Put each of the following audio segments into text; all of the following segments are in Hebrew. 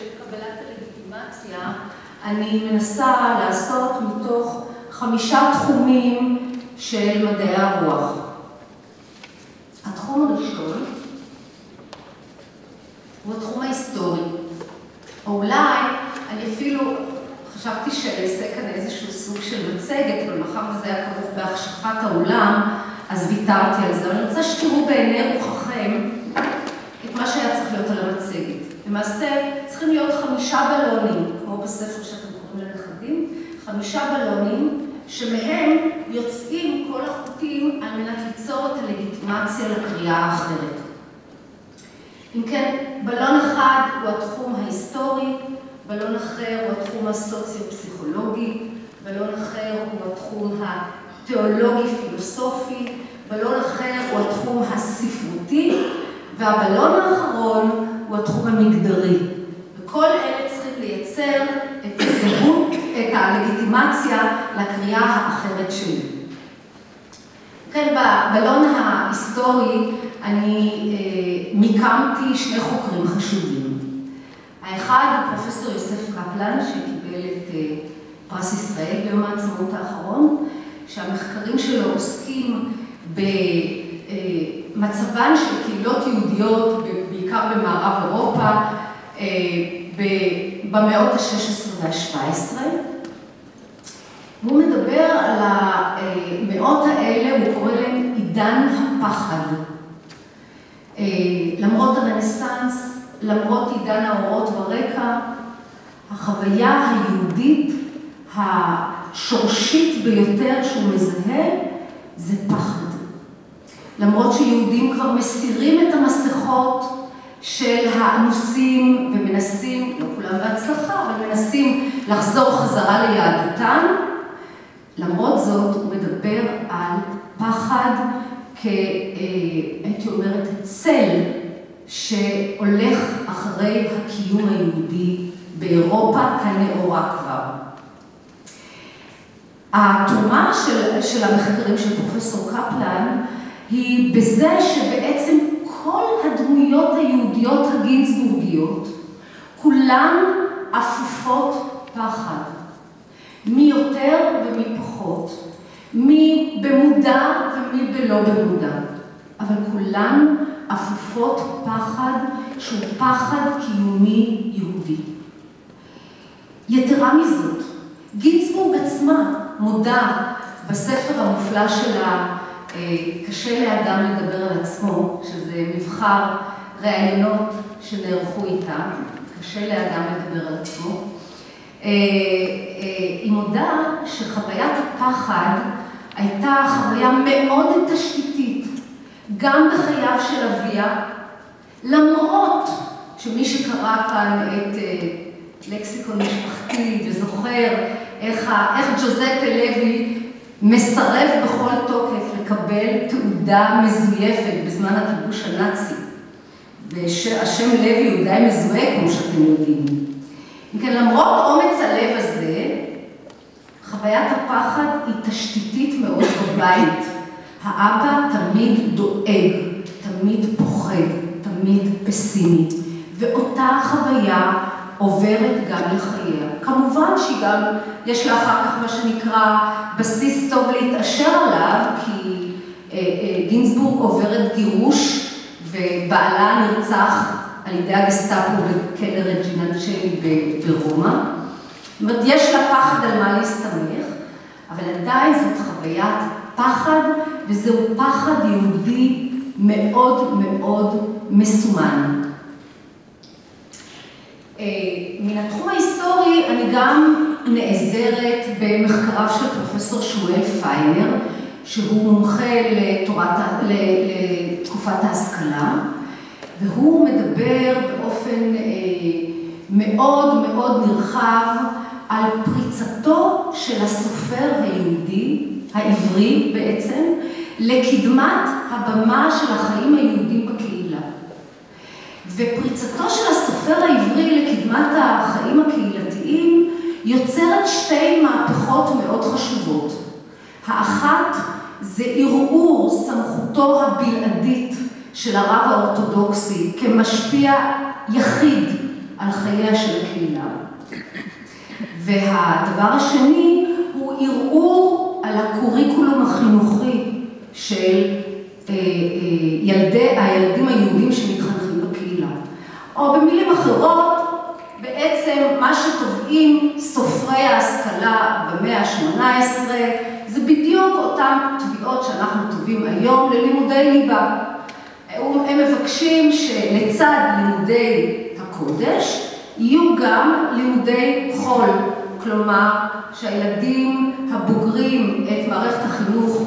של קבלת הלגיטימציה אני מנסה לעשות מתוך חמישה תחומים של מדעי הרוח. התחום הראשון הוא התחום ההיסטורי. או אולי אני אפילו חשבתי שאעשה כאן איזשהו סוג של מצגת, אבל מאחר וזה היה כרוך בהחשכת האולם, אז ויתרתי על זה. אני רוצה שתראו בעיני רוחכם את מה שהיה צריך להיות על המצגת. למעשה צריכים להיות חמישה בלונים, כמו בספר שאתם קוראים לנכדים, חמישה בלונים שמהם יוצאים כל החוטים על מנת ליצור את הלגיטימציה לקריאה האחרת. אם כן, בלון אחד הוא התחום ההיסטורי, בלון אחר הוא התחום הסוציו-פסיכולוגי, בלון אחר הוא התחום התיאולוגי-פילוסופי, בלון אחר הוא התחום הספרותי, והבלון האחרון הוא התחום המגדרי. וכל אלה צריכים לייצר את הזהות, את הלגיטימציה לקריאה האחרת שלי. כן, בבלון ההיסטורי אני אה, מיקמתי שני חוקרים חשובים. האחד הוא פרופסור יוסף קפלן, שקיבל את אה, פרס ישראל ביום העצמאות האחרון, שהמחקרים שלו עוסקים במצבן של קהילות יהודיות, בעיקר במערב אירופה, אה, במאות ה-16 וה-17. והוא מדבר על המאות האלה, הוא קורא להם עידן הפחד. אה, למרות הרנסאנס, למרות עידן האורות ברקע, החוויה היהודית השורשית ביותר שהוא מזהה זה פחד. למרות שיהודים כבר מסירים את המסכות של האנוסים ומנסים, לא כולם בהצלחה, אבל מנסים לחזור חזרה ליהדותם, למרות זאת הוא מדבר על פחד כ... הייתי אומרת, צל שהולך אחרי הקיום היהודי באירופה הנאורה כבר. התרומה של, של המחקרים של פרופסור קפלן היא בזה שבעצם כל הדמויות היהודיות הגינזבורגיות, כולן אפופות פחד. מי יותר ומי פחות. מי במודע ומי בלא במודע. אבל כולן אפופות פחד שהוא פחד קיומי יהודי. יתרה מזאת, גינסבורג עצמה מודה בספר המופלא שלה, אה, קשה לאדם לדבר על עצמו, שזה מבחר ראיונות שנערכו איתה, קשה לאדם לדבר על עצמו. אה, אה, היא מודה שחוויית הפחד הייתה חוויה מאוד תשתיתית, גם בחייו של אביה, למרות שמי שקרא כאן את לקסיקון משפחתי וזוכר איך, איך ג'וזפה לוי מסרב בכל תוקף לקבל תעודה מזויפת בזמן הכיבוש הנאצי. והשם לוי הוא די מזוהה, כמו שאתם יודעים. אם כן, למרות אומץ הלב הזה, חוויית הפחד היא תשתיתית מאוד בבית. האבא תמיד דואג, תמיד פוחד, תמיד פסימי. ואותה חוויה עוברת גם לחייה. כמובן שהיא גם, יש לה אחר כך מה שנקרא בסיס טוב להתעשר עליו, כי אה, אה, גינזבורג עוברת גירוש ובעלה נרצח על ידי הגסטאפו בכלא רג'יננצ'לי ברומא. זאת אומרת, יש לה פחד על מה להסתמך, אבל עדיין זאת חוויית פחד, וזהו פחד יהודי מאוד מאוד מסומן. אה, מן התחום ההיסטורי אני גם נעזרת במחקריו של פרופסור שמואל פיינר, שהוא מומחה לתורת, לתקופת ההשכלה, והוא מדבר באופן אה, מאוד מאוד נרחב על פריצתו של הסופר היהודי, העברי בעצם, לקדמת הבמה של החיים היהודים בקהילה. ופריצתו של הסופר העברי לקדמת החיים הקהילתיים יוצרת שתי מהפכות מאוד חשובות. האחת זה ערעור סמכותו הבלעדית של הרב האורתודוקסי כמשפיע יחיד על חייה של הקהילה. והדבר השני הוא ערעור על הקוריקולום החינוכי של אה, אה, ילדי, הילדים היהודים שמתחנכים בקהילה. או במילים אחרות, בעצם מה שטובעים סופרי ההשכלה במאה ה-18 זה בדיוק אותן תביעות שאנחנו טובים היום ללימודי ליבה. הם מבקשים שלצד לימודי הקודש יהיו גם לימודי חול, כלומר שהילדים הבוגרים את מערכת החינוך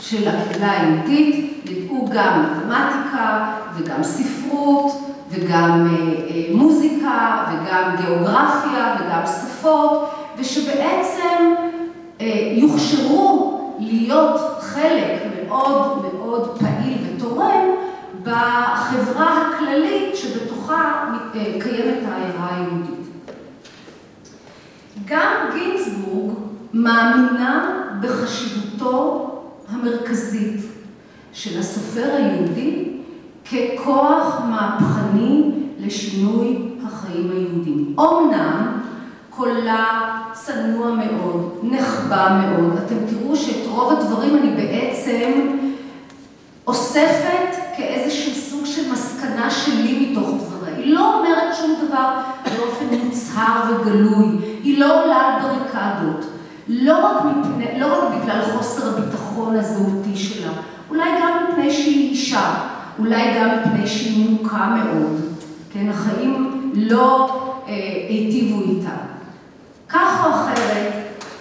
של הקהילה היהודית ידעו גם מתמטיקה וגם ספרות וגם אה, אה, מוזיקה וגם גיאוגרפיה וגם שפות ושבעצם יוכשרו להיות חלק מאוד מאוד פעיל ותורם בחברה הכללית שבתוכה קיימת העיירה היהודית. גם גינזבורג מאמינה בחשיבותו המרכזית של הסופר היהודי ככוח מהפכני לשינוי החיים היהודיים. אמנם קולה צנוע מאוד, נחבא מאוד, אתם תראו שאת רוב הדברים אני בעצם אוספת כאיזשהו סוג של מסקנה שלי מתוך דבריי. היא לא אומרת שום דבר באופן מוצהר וגלוי, היא לא עולה על בריקדות. לא רק, מפני, לא רק בגלל חוסר הביטחון הזהותי שלה, אולי גם מפני שהיא אישה, אולי גם מפני שהיא מוכה מאוד, כן, החיים לא אה, היטיבו איתה. כך או אחרת,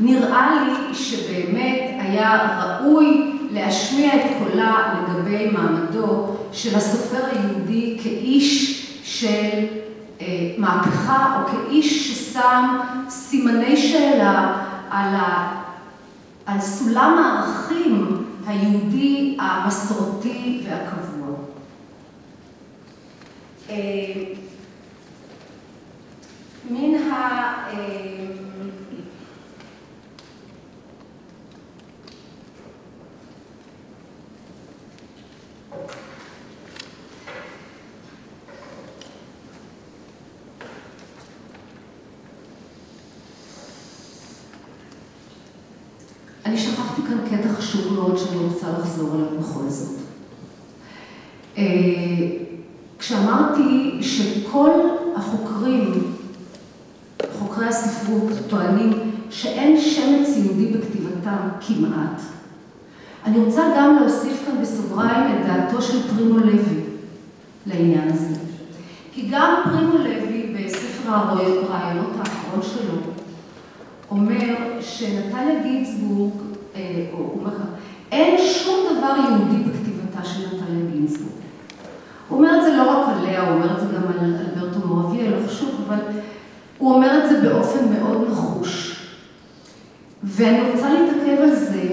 נראה לי שבאמת היה ראוי להשמיע את קולה לגבי מעמדו של הסופר היהודי כאיש של אה, מהפכה או כאיש ששם סימני שאלה על, ה, על סולם הערכים היהודי המסורתי והקבוע. אה, מן ה... אני שכחתי כאן קטע חשוב מאוד שאני רוצה לחזור עליו בכל זאת. אה, כשאמרתי שכל החוקרים, חוקרי הספרות, טוענים שאין שמץ יהודי בכתיבתם כמעט, אני רוצה גם להוסיף כאן בסוגריים את דעתו של פרימו לוי לעניין הזה. כי גם פרימו לוי בספר הרעיונות האחרון שלו אומר שנתניה גינזבורג, או הוא אומר אין שום דבר יהודי בכתיבתה של נתניה גינזבורג. הוא אומר את זה לא רק עליה, הוא אומר את זה גם על אלברטו מורביה, לא חשוב, אבל הוא אומר את זה באופן מאוד נחוש. ואני רוצה להתעכב על זה,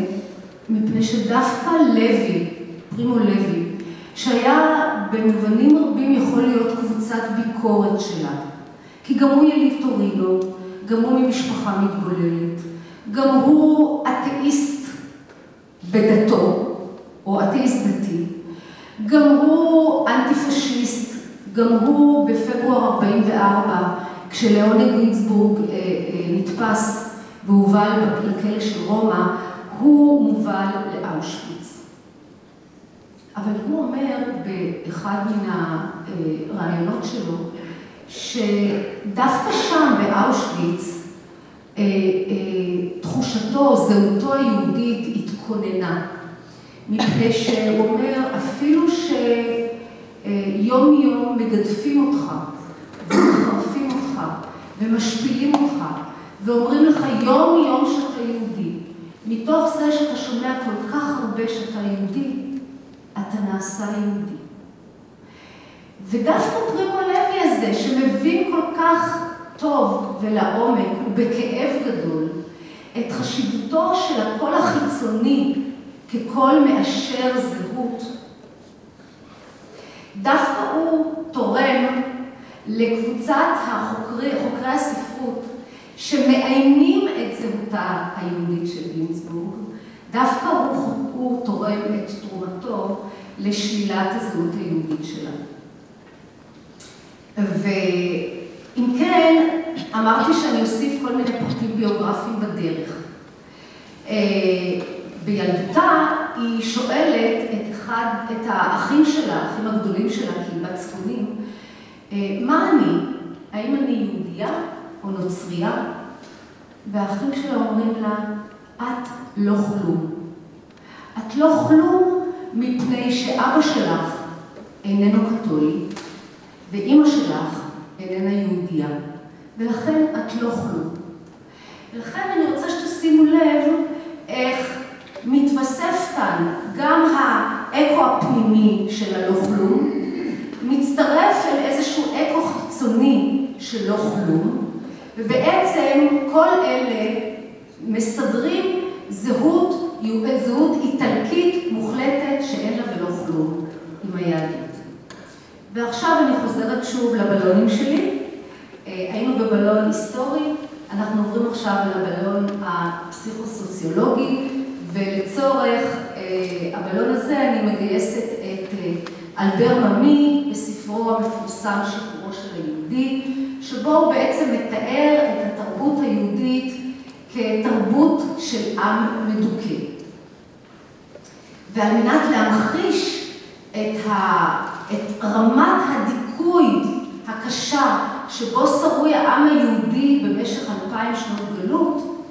מפני שדווקא לוי, פרימו לוי, שהיה במובנים רבים יכול להיות קבוצת ביקורת שלה, כי גם הוא יליד טורינו, גם הוא ממשפחה מתבוללת, גם הוא אתאיסט בדתו, או אתאיסט דתי, גם הוא אנטי-פשיסט, גם הוא בפברואר 44, כשלאוני גינסבורג אה, אה, נתפס והובל לכלא של רומא, הוא מובל לאושוויץ. אבל הוא אומר באחד מן הרעיונות שלו, שדווקא שם באושוויץ אה, אה, תחושתו, זהותו היהודית התכוננה. מפני שהוא אומר, אפילו שיום יום מגדפים אותך, ומחרפים אותך, ומשפילים אותך, ואומרים לך יום יום שאתה יהודי, מתוך זה שאתה שומע כל כך הרבה שאתה יהודי, אתה נעשה יהודי. ודווקא פרימו לוי הזה, שמבין כל כך טוב ולעומק ובכאב גדול את חשיבותו של הקול החיצוני כקול מאשר זהות, דווקא הוא תורם לקבוצת החוקרי, חוקרי הספרות שמאיינים את זהותה היהודית של גינזבורג, דווקא הוא, הוא תורם את תרומתו לשלילת הזהות היהודית שלה. אם כן, אמרתי שאני אוסיף כל מיני פרטים ביוגרפיים בדרך. אה, בילדותה היא שואלת את אחד, את האחים שלה, האחים הגדולים שלה, כי היא בת צפונים, אה, מה אני? האם אני יהודייה או נוצרייה? והאחים שלה אומרים לה, את לא כלום. את לא כלום מפני שאבא שלך איננו קתולי, ואימא שלך ולכן את לא כלום. ולכן אני רוצה שתשימו לב איך מתווסף כאן גם האקו הפנימי של הלא כלום, מצטרף אל איזשהו אקו חיצוני של לא כלום, ובעצם כל אלה מסדרים זהות, זהות איטלקית מוחלטת שאין לה ולא כלום עם היהדות. ועכשיו אני חוזרת שוב לבלונים שלי. אה, היינו בבלון היסטורי, אנחנו עוברים עכשיו לבלון הפסיכוסוציולוגי, ולצורך אה, הבלון הזה אני מגייסת את אה, אלבר ממי בספרו המפורסם שחרורו של היהודי, שבו הוא בעצם מתאר את התרבות היהודית כתרבות של עם מדוכא. ועל מנת להמחיש את, ה, את רמת הדיכוי הקשה שבו שרוי העם היהודי במשך אלפיים שנות גלות,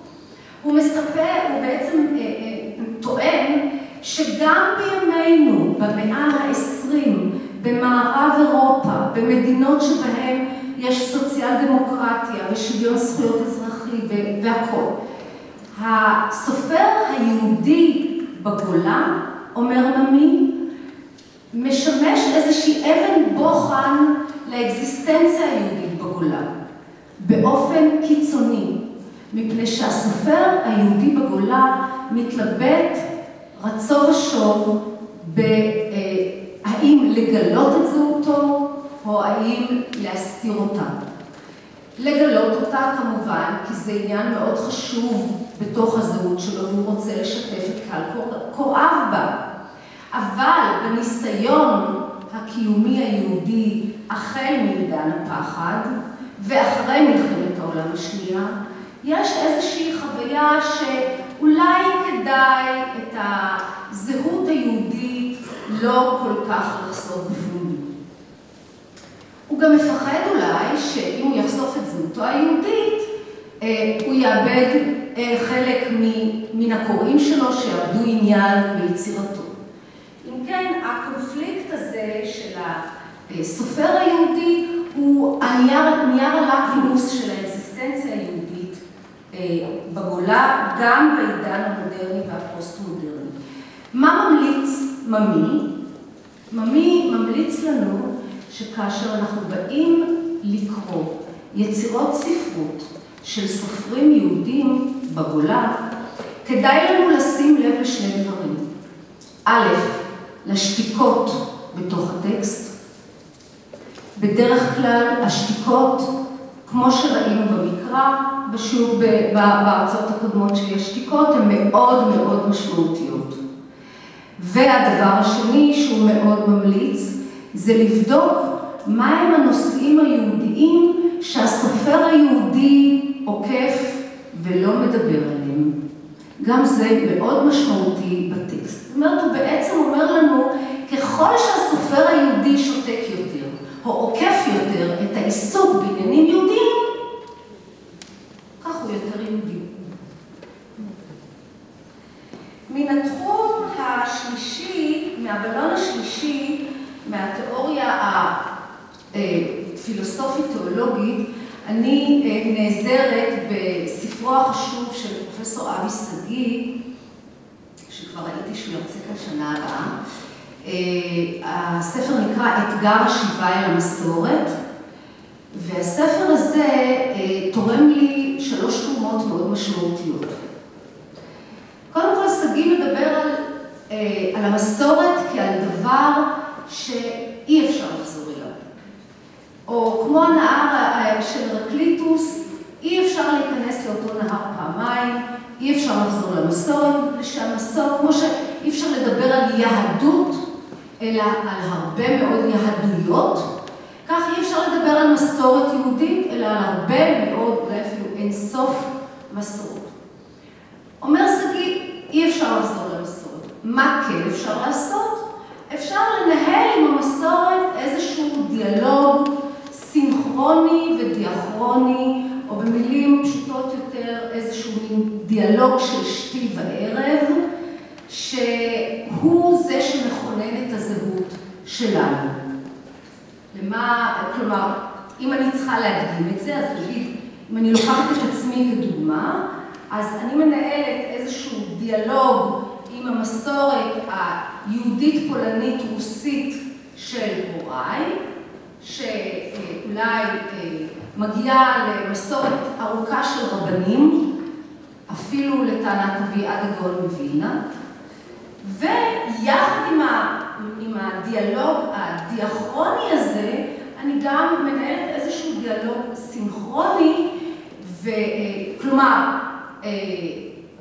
הוא מספר, הוא בעצם אה, אה, טוען שגם בימינו, במאה העשרים, במערב אירופה, במדינות שבהן יש סוציאל דמוקרטיה ושוויון זכויות אזרחי והכול, הסופר היהודי בגולה, אומר נמי, משמש איזושהי אבן בוחן לאקזיסטנציה היהודית בגולה, באופן קיצוני, מפני שהסופר היהודי בגולה מתלבט רצו ושוב בהאם לגלות את זהותו או האם להסתיר אותה. לגלות אותה כמובן, כי זה עניין מאוד חשוב בתוך הזהות שלו, והוא רוצה לשתף את קהל קוראיו בה. אבל בניסיון הקיומי היהודי החל מעידן הפחד ואחרי מלחמת העולם השנייה, יש איזושהי חוויה שאולי כדאי את הזהות היהודית לא כל כך לחשוף בפנים. הוא גם מפחד אולי שאם הוא יחשוף את זהותו היהודית, אה, הוא יאבד אה, חלק מן הקוראים שלו שיאבדו עניין ביצירתו. אם כן, הקונפליקט הזה של הסופר היהודי הוא הנייר, נייר הלקמוס של האקזיסטנציה היהודית אה, בגולה, גם בעידן המודרני והפוסט-מודרני. מה ממליץ ממי? ממי ממליץ לנו שכאשר אנחנו באים לקרוא יצירות ספרות של סופרים יהודים בגולה, כדאי לנו לשים לב לשני דברים. א', לשתיקות בתוך הטקסט. בדרך כלל השתיקות, כמו שראינו במקרא, בשוב, בארצות הקודמות שיש שתיקות, הן מאוד מאוד משמעותיות. והדבר השני שהוא מאוד ממליץ, זה לבדוק מהם הנושאים היהודיים שהסופר היהודי עוקף ולא מדבר עליהם. גם זה מאוד משמעותי בטקסט. זאת אומרת, הוא בעצם אומר לנו, ככל שהסופר היהודי שותק יותר, או עוקף יותר את העיסוק בעניינים יהודיים, כך הוא יותר יהודי. מן התחום השלישי, מהבלון השלישי, מהתיאוריה הפילוסופית-תיאולוגית, אני אה, נעזרת בספרו החשוב של פרופסור אבי שגיא, שכבר ראיתי שהוא יוצא כאן שנה הבאה. אה, הספר נקרא אתגר השיבה אל המסורת, והספר הזה אה, תורם לי שלוש תרומות מאוד משמעותיות. קודם כל, שגיא מדבר על, על המסורת כעל דבר שאי אפשר לחזור אליו. או כמו הנהר של רקליטוס, אי אפשר להיכנס לאותו נהר פעמיים, אי אפשר לחזור למסורת, שהמסורת, כמו שאי אפשר לדבר על יהדות, אלא על הרבה מאוד יהדויות, כך אי אפשר לדבר על מסורת יהודית, אלא על הרבה מאוד, אולי אפילו אין סוף מסורת. אומר שגיא, אי אפשר לחזור למסורת. מה כן אפשר לעשות? אפשר לנהל עם המסורת איזשהו דיאלוג סינכרוני ודיאכרוני, או במילים פשוטות יותר, איזשהו דיאלוג של שתי וערב, שהוא זה שמכונן את הזהות שלנו. למה, כלומר, אם אני צריכה להדגים את זה, אז נגיד, אם אני לוקחת את עצמי כדוגמה, אז אני מנהלת איזשהו דיאלוג עם המסורת היהודית-פולנית-רוסית של הוריי, שאולי אה, מגיעה למסורת ארוכה של רבנים, אפילו לטענת אבי עד הגאון מווילנה, ויחד עם הדיאלוג הדיאכרוני הזה, אני גם מנהלת איזשהו דיאלוג סינכרוני, וכלומר, אה,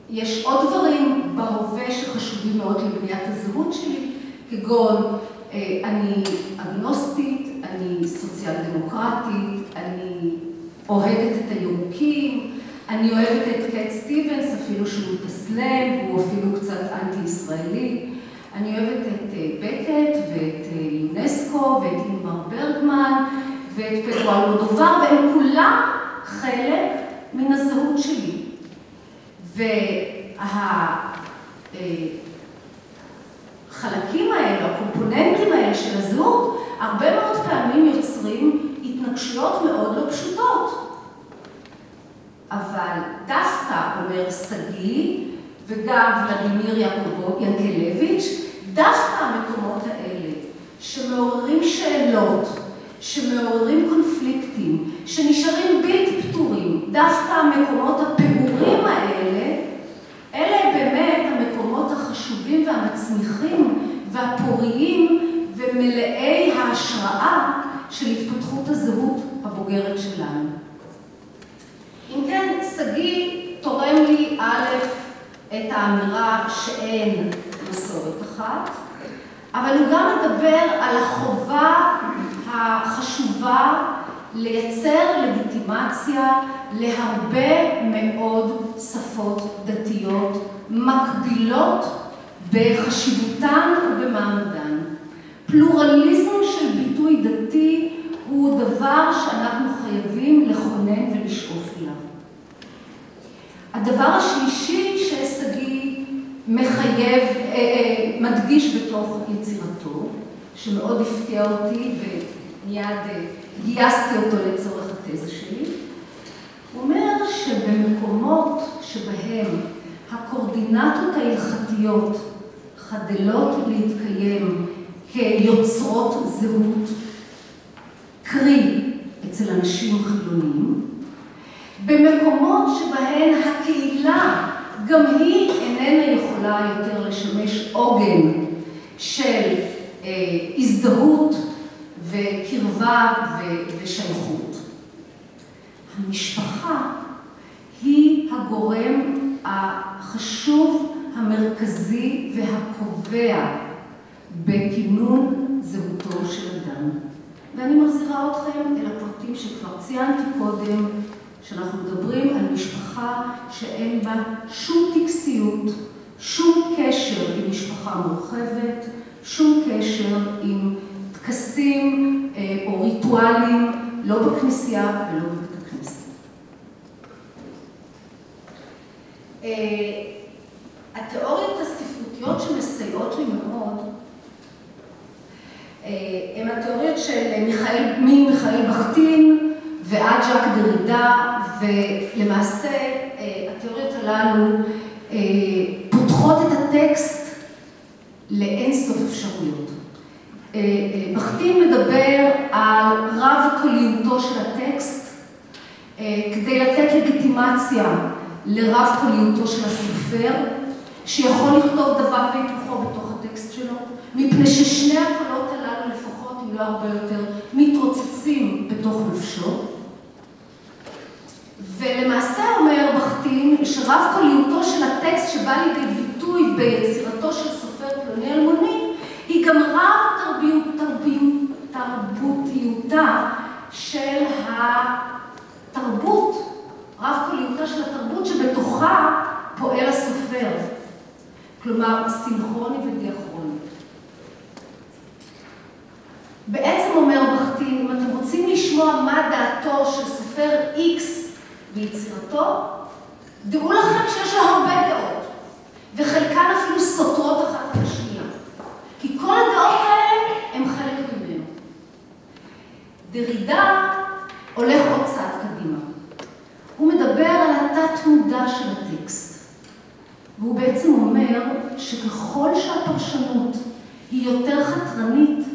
יש עוד דברים בהווה שחשובים מאוד לבניית הזהות שלי, כגון אה, אני אגנוסטית, אני סוציאל דמוקרטית, אני אוהדת את הירוקים, אני אוהבת את קט סטיבנס, אפילו שהוא תסלם, הוא אפילו קצת אנטי-ישראלי. אני ואת פטרו אלמודובר, והם כולם חלק מן הזהות שלי. והחלקים האלה, הקומפוננטים האלה של הזהות, הרבה מאוד פעמים יוצרים התנגשויות מאוד לא פשוטות. אבל דווקא, אומר שגיא, וגם ולדימיר ינקלביץ', דווקא המקומות האלה, שמעוררים שאלות, שמעוררים קונפליקטים, שנשארים בלתי פתורים, דווקא המקומות הפעורים האלה, אלה באמת המקומות החשובים והמצמיחים והפוריים ומלאי ההשראה של התפתחות הזהות הבוגרת שלנו. אם כן, שגיא תורם לי א', את האמירה שאין מסורת אחת, אבל הוא גם מדבר על החובה החשובה לייצר לגיטימציה להרבה מאוד שפות דתיות מקבילות בחשיבותן ובמעמדן. פלורליזם של ביטוי דתי הוא דבר שאנחנו חייבים לכונן ולשאוף אליו. הדבר השלישי ששגיא מחייב, אה, אה, מדגיש בתוך יצירתו, שמאוד הפתיע אותי אה, גייסתי אותו לצורך התזה שלי, הוא אומר שבמקומות שבהם הקורדינטות ההלכתיות חדלות להתקיים כיוצרות זהות, קרי אצל אנשים חילונים, במקומות שבהן הקהילה גם היא איננה יכולה יותר לשמש עוגן של אה, הזדהות וקרבה ושייכות. המשפחה היא הגורם החשוב, המרכזי והקובע בכינון זהותו של אדם. ואני מחזירה אתכם אל הפרטים שכבר ציינתי קודם, שאנחנו מדברים על משפחה שאין בה שום טקסיות, שום קשר עם משפחה מורחבת, שום קשר עם טקסים אה, או ריטואלים, לא בכנסייה ולא בבית הכנסת. אה, התיאוריות הספרותיות שמסייעות לי מאוד אה, הן התיאוריות של מיכאל, ממיכאל בכטין ועד ז'אק דרידה, ולמעשה התיאוריות הללו פותחות את הטקסט לאין סוף אפשרויות. בכטין מדבר על רב קוליותו של הטקסט כדי לתת לגיטימציה לרב קוליותו של הסופר, שיכול לכתוב דבר והיפוכו בתוך הטקסט שלו, מפני ששני הקולות הללו לפחות, אם לא הרבה יותר, מתרוצצים בתוך נפשו. ולמעשה אומר בכתין שרב קוליותו של הטקסט שבא לידי ביטוי ביצירתו של סופר פלוני אלמוני, היא גם רב כלומר סינכרוני ודיאכרוני. בעצם אומר בכתין, אם אתם רוצים לשמוע מה דעתו של סופר X ביצירתו, דעו לכם שיש לו הרבה דעות, וחלקן אפילו סותרות אחת את השנייה. כי כל הדעות האלה הם חלק ממנו. דרידה הולך עוד צעד קדימה. הוא מדבר על התת מודע של הטקסט. והוא בעצם אומר שככל שהפרשנות היא יותר חתרנית,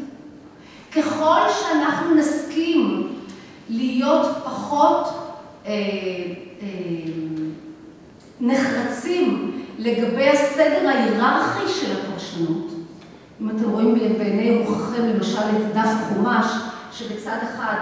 ככל שאנחנו נסכים להיות פחות אה, אה, נחרצים לגבי הסדר ההיררכי של הפרשנות, אם אתם רואים בעיני רוחכם למשל את דף חומש, שבצד אחד